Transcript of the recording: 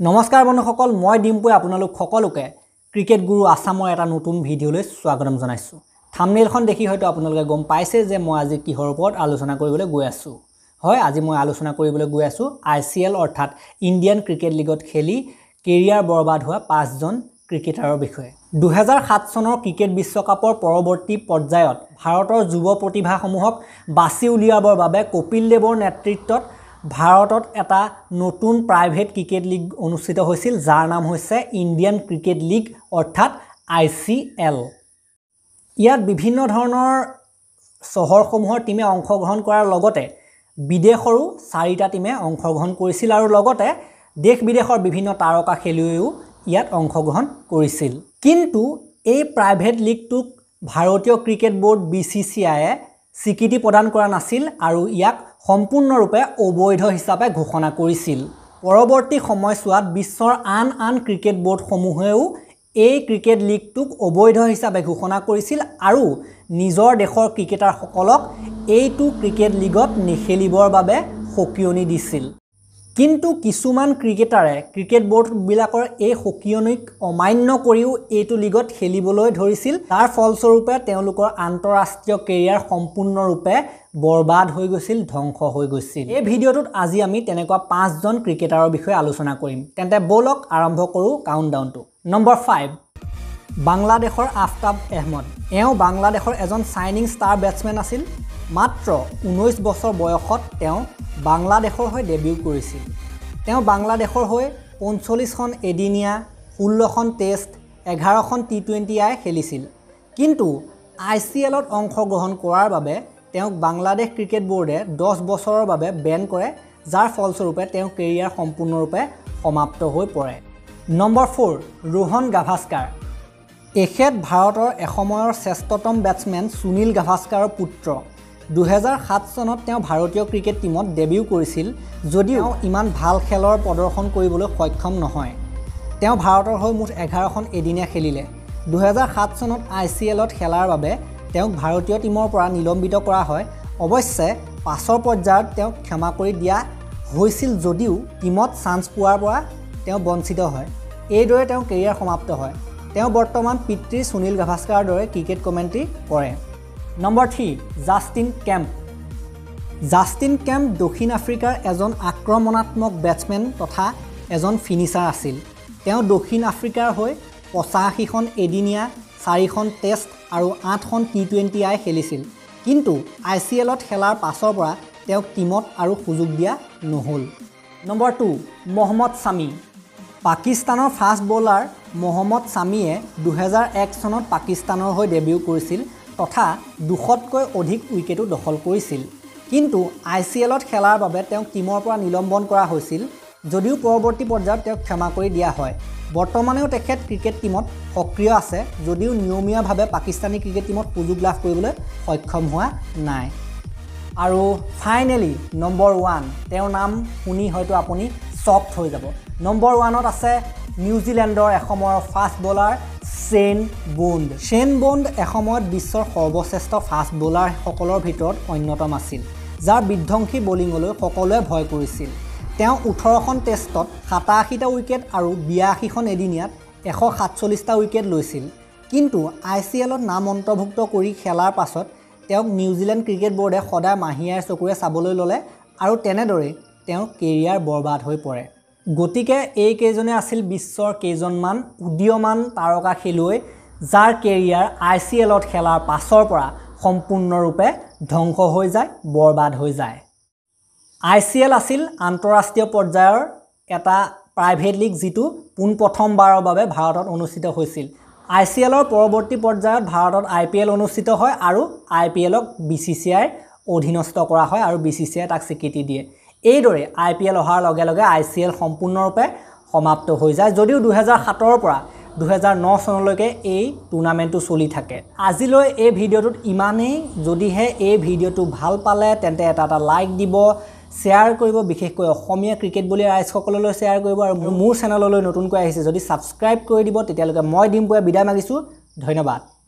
নমস্কাৰ বন্ধুসকল মই ডিম্পুৱে আপোনালোক সকলোকে ক্ৰিকেট গুৰু আছামৰ এটা নতুন ভিডিঅ'লৈ স্বাগতম জনাইছোঁ। থামনেইলখন দেখি হয়তো আপোনালোকে গম পাইছে যে মই আজি কিহৰ ওপৰত আলোচনা কৰিবলৈ গৈ আছোঁ। হয় আজি মই আলোচনা কৰিবলৈ গৈ আছোঁ আই চি এল অৰ্থাৎ ইণ্ডিয়ান ক্ৰিকেট লীগত খেলি কেৰিয়াৰ বৰবাদ হোৱা পাঁচজন ক্ৰিকেটাৰৰ বিষয়ে। দুহেজাৰ সাত চনৰ ক্ৰিকেট বিশ্বকাপৰ পৰৱৰ্তী পৰ্যায়ত ভাৰতৰ যুৱ প্ৰতিভাসমূহক বাছি উলিয়াবৰ বাবে কপিল দেৱৰ নেতৃত্বত ভাৰতত এটা নতুন প্ৰাইভেট ক্ৰিকেট লীগ অনুষ্ঠিত হৈছিল যাৰ নাম হৈছে ইণ্ডিয়ান ক্ৰিকেট লীগ অৰ্থাৎ আই চি এল। ইয়াত বিভিন্ন ধৰণৰ চহৰসমূহৰ টীমে অংশগ্ৰহণ কৰাৰ লগতে বিদেশৰো চাৰিটা টীমে অংশগ্ৰহণ কৰিছিল আৰু লগতে দেশ বিদেশৰ বিভিন্ন তাৰকা খেলুৱৈও ইয়াত অংশগ্ৰহণ কৰিছিল। কিন্তু এই প্ৰাইভেট লীগটোক ভাৰতীয় cricket board B C C আইয়ে স্বীকৃতি প্ৰদান কৰা নাছিল আৰু ইয়াক সম্পূৰ্ণৰূপে অবৈধ হিচাপে ঘোষণা কৰিছিল। পৰৱৰ্তী সময়ছোৱাত বিশ্বৰ আন আন ক্ৰিকেট বৰ্ডসমূহেও এই ক্ৰিকেট লীগটোক অবৈধ হিচাপে ঘোষণা কৰিছিল আৰু নিজৰ দেশৰ ক্ৰিকেটাৰসকলক এইটো ক্ৰিকেট লীগত নেখেলিবৰ বাবে সকিয়নি দিছিল। কিন্তু কিছুমান ক্ৰিকেটাৰে ক্ৰিকেট বৰ্ডবিলাকৰ এই সকিয়নিক অমান্য কৰিও এইটো লীগত খেলিবলৈ ধৰিছিল। তাৰ ফলস্বৰূপে তেওঁলোকৰ আন্তঃৰাষ্ট্ৰীয় কেৰিয়াৰ সম্পূৰ্ণৰূপে বৰবাদ হৈ গৈছিল ধ্বংস হৈ গৈছিল। এই ভিডিঅ'টোত আজি আমি তেনেকুৱা পাঁচজন ক্ৰিকেটাৰৰ বিষয়ে আলোচনা কৰিম। তেন্তে ব'লক আৰম্ভ কৰোঁ কাউণ্ট ডাউনটো নম্বৰ ফাইভ বাংলাদেশৰ আফতাব আহমদ। এওঁ বাংলাদেশৰ এজন চাইনিং ষ্টাৰ বেটছমেন আছিল। মাত্ৰ ঊনৈছ বছৰ বয়সত তেওঁ বাংলাদেশৰ হৈ ডেবিউ কৰিছিল। তেওঁ বাংলাদেশৰ হৈ পঞ্চল্লিছখন এদিনীয়া ষোল্লখন টেষ্ট এঘাৰখন টি টুৱেণ্টি আই খেলিছিল। কিন্তু আই চি এলত অংশগ্ৰহণ কৰাৰ বাবে তেওঁক বাংলাদেশ ক্ৰিকেট বৰ্ডে দহ বছৰৰ বাবে বেন কৰে যাৰ ফলস্বৰূপে তেওঁৰ কেৰিয়াৰ সম্পূৰ্ণৰূপে সমাপ্ত হৈ পৰে। Number four Rohan Gavaskar. এখেত ভাৰতৰ এসময়ৰ শ্ৰেষ্ঠতম বেটছমেন সুনীল গাভাস্কাৰৰ পুত্ৰ। দুহেজাৰ সাত চনত তেওঁ ভাৰতীয় ক্ৰিকেট টীমত ডেবিউ কৰিছিল যদিও ইমান ভাল খেলৰ প্ৰদৰ্শন কৰিবলৈ সক্ষম নহয়। তেওঁ ভাৰতৰ হৈ মুঠ এঘাৰখন এদিনীয়া খেলিলে। দুহেজাৰ সাত চনত আই চি এলত খেলাৰ বাবে তেওঁক ভাৰতীয় টীমৰ পৰা নিলম্বিত কৰা হয়। অৱশ্যে পাছৰ পৰ্যায়ত তেওঁক ক্ষমা কৰি দিয়া হৈছিল যদিও টীমত চান্স পোৱাৰ পৰা তেওঁ বঞ্চিত হয়। এইদৰে তেওঁৰ কেৰিয়াৰ সমাপ্ত হয়। তেওঁ বৰ্তমান পিতৃ সুনীল গাভাস্কাৰৰ দৰে ক্ৰিকেট কমেণ্ট্ৰি কৰে। Number three Justin Kemp Justin Kemp দক্ষিণ আফ্ৰিকাৰ এজন আক্ৰমণাত্মক বেটছমেন তথা এজন ফিনিচাৰ আছিল। তেওঁ দক্ষিণ আফ্ৰিকাৰ হৈ পঁচাশীখন এদিনীয়া চাৰিখন টেষ্ট আৰু আঠখন টি টুৱেণ্টি আই খেলিছিল। কিন্তু আই চি এলত খেলাৰ পাছৰ পৰা তেওঁক টীমত আৰু সুযোগ দিয়া নহ'ল। নম্বৰ টু মহম্মদ ছামী পাকিস্তানৰ ফাষ্ট বলাৰ মহম্মদ ছামীয়ে দুহেজাৰ এক চনত পাকিস্তানৰ হৈ ডেবিউ কৰিছিল। তথা দুশতকৈ অধিক উইকেটো দখল কৰিছিল। কিন্তু আই চি এলত খেলাৰ বাবে তেওঁক টীমৰ পৰা নিলম্বন কৰা হৈছিল যদিও পৰৱৰ্তী পৰ্যায়ত তেওঁক ক্ষমা কৰি দিয়া হয়। বৰ্তমানেও তেখেত ক্ৰিকেট টীমত সক্ৰিয় আছে যদিও নিয়মীয়াভাৱে পাকিস্তানী ক্ৰিকেট টীমত সুযোগ লাভ কৰিবলৈ সক্ষম হোৱা নাই। আৰু ফাইনেলি নম্বৰ ওৱান তেওঁৰ নাম শুনি হয়তো আপুনি চফ্ট হৈ যাব। নম্বৰ ওৱানত আছে নিউজিলেণ্ডৰ এসময়ৰ fast bowler Shane Bond Shane Bond এসময়ত বিশ্বৰ সৰ্বশ্ৰেষ্ঠ ফাষ্ট বলাৰসকলৰ ভিতৰত অন্যতম আছিল যাৰ বিধ্বংসী বলিঙলৈ সকলোৱে ভয় কৰিছিল। তেওঁ ওঠৰখন টেষ্টত সাতাশীটা উইকেট আৰু বিয়াশীখন এদিনীয়াত এশ সাতচল্লিছটা উইকেট লৈছিল। কিন্তু আই চি এলত নাম অন্তৰ্ভুক্ত কৰি খেলাৰ পাছত তেওঁক নিউজিলেণ্ড ক্ৰিকেট বৰ্ডে সদায় মাহীয়াৰ চকুৰে চাবলৈ ল'লে আৰু তেনেদৰেই তেওঁৰ কেৰিয়াৰ বৰবাদ হৈ পৰে। গতিকে এইকেইজনে আছিল বিশ্বৰ কেইজনমান উদীয়মান তাৰকা খেলুৱৈ যাৰ কেৰিয়াৰ আই চি এলত খেলাৰ পাছৰ পৰা সম্পূৰ্ণৰূপে ধ্বংস হৈ যায় বৰবাদ হৈ যায়। আই চি এল আছিল আন্তঃৰাষ্ট্ৰীয় পৰ্যায়ৰ এটা প্ৰাইভেট লীগ যিটো পোনপ্ৰথমবাৰৰ বাবে ভাৰতত অনুষ্ঠিত হৈছিল। আই চি এলৰ পৰৱৰ্তী পৰ্যায়ত ভাৰতত আই পি এল অনুষ্ঠিত হয় আৰু আই পি এলক বি চি চি আইৰ অধীনস্থ কৰা হয় আৰু বি চি চি আই তাক স্বীকৃতি দিয়ে। এইদৰে আই পি এল অহাৰ লগে লগে আই চি এল সম্পূৰ্ণৰূপে সমাপ্ত হৈ যায় যদিও দুহেজাৰ সাতৰ পৰা দুহেজাৰ ন চনলৈকে এই টুৰ্ণামেণ্টটো চলি থাকে। আজিলৈ এই ভিডিঅ'টোত ইমানেই। যদিহে এই ভিডিঅ'টো ভাল পালে তেন্তে এটা এটা লাইক দিব শ্বেয়াৰ কৰিব বিশেষকৈ অসমীয়া ক্ৰিকেট বুলি ৰাইজসকললৈ শ্বেয়াৰ কৰিব আৰু মোৰ চেনেললৈ নতুনকৈ আহিছে যদি ছাবস্ক্ৰাইব কৰি দিব তেতিয়ালৈকে মই ডিম্পুৱে বিদায় মাগিছোঁ। ধন্যবাদ।